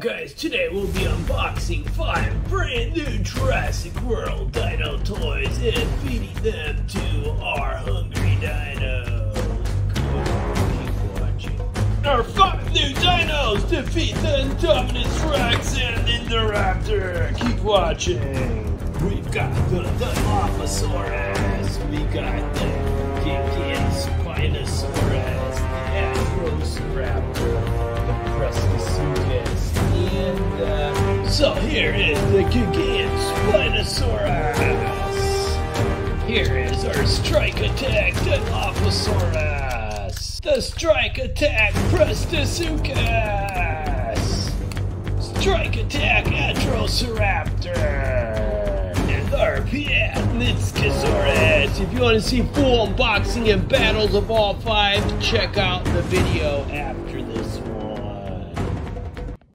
Guys, today we'll be unboxing five brand new Jurassic World dino toys and feeding them to our hungry dino. Keep watching. Our five new dinos defeat the Indominus Rex and Indoraptor. Keep watching. We've got the Dilophosaurus. We got the Gigantspinosaurus, so here is the Gigantspinosaurus. Here is our Strike Attack Dilophosaurus, the Strike Attack Prestosuchus, Strike Attack Atrociraptor, and our. If you want to see full unboxing and battles of all five, check out the video after